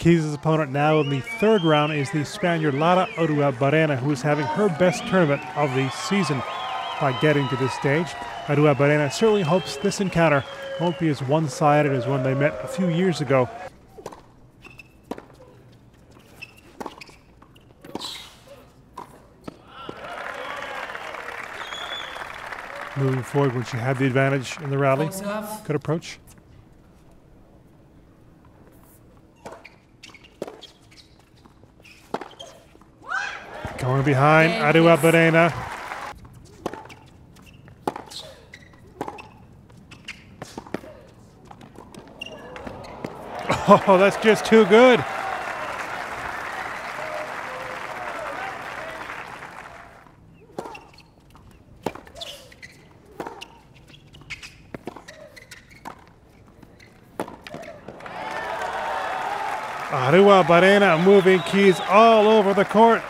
Keys' opponent now in the third round is the Spaniard Lara Arruabarrena, who is having her best tournament of the season by getting to this stage. Arruabarrena certainly hopes this encounter won't be as one sided as when they met a few years ago. Moving forward when she had the advantage in the rally. Good approach. Going behind, Arruabarrena. Oh, that's just too good. Arruabarrena moving Keys all over the court.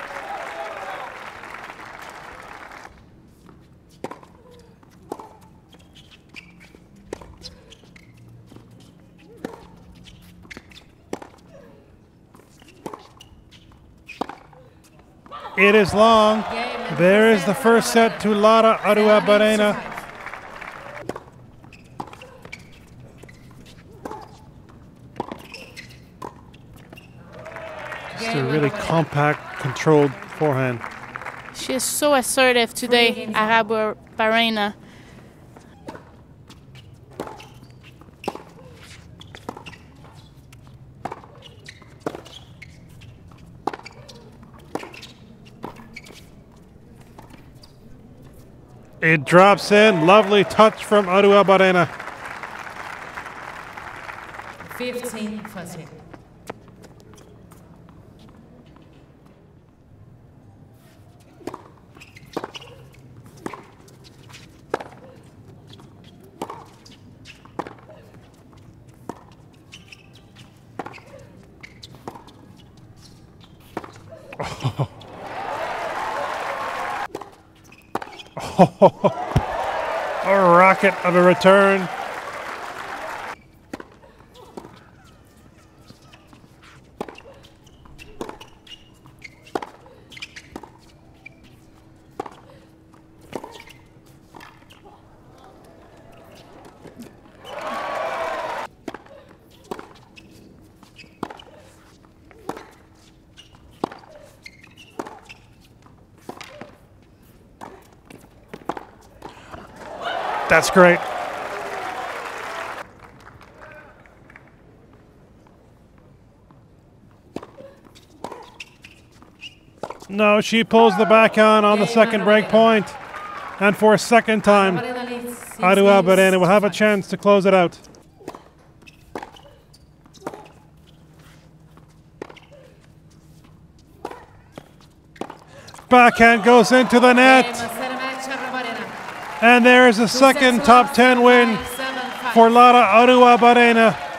It is long. There is the first set to Lara Arruabarrena. Just a really compact, controlled forehand. She is so assertive today, Arruabarrena. It drops in. Lovely touch from Arruabarrena. 15 fuzzy. a rocket of a return. That's great. No, she pulls the back on the second break point. And for a second time, Arruabarrena will have a chance to close it out. Backhand goes into the net. And there is a second top 10 win for Lara Arruabarrena.